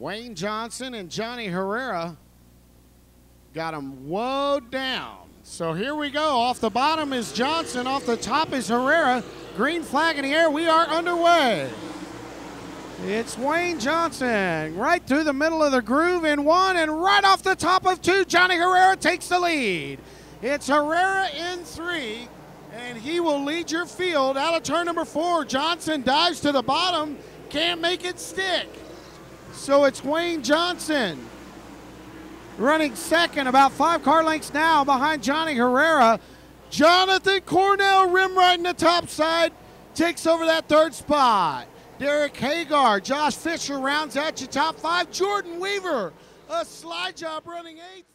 Wayne Johnson and Johnny Herrera got him woed down. So here we go. Off the bottom is Johnson. Off the top is Herrera. Green flag in the air. We are underway. It's Wayne Johnson right through the middle of the groove in one and right off the top of two. Johnny Herrera takes the lead. It's Herrera in three, and he will lead your field out of turn number four. Johnson dives to the bottom, can't make it stick. So it's Wayne Johnson running second, about five car lengths now behind Johnny Herrera. Jonathan Cornell, rim in the top side, takes over that third spot. Derek Hagar, Josh Fisher rounds out your top five. Jordan Weaver, a slide job running eighth.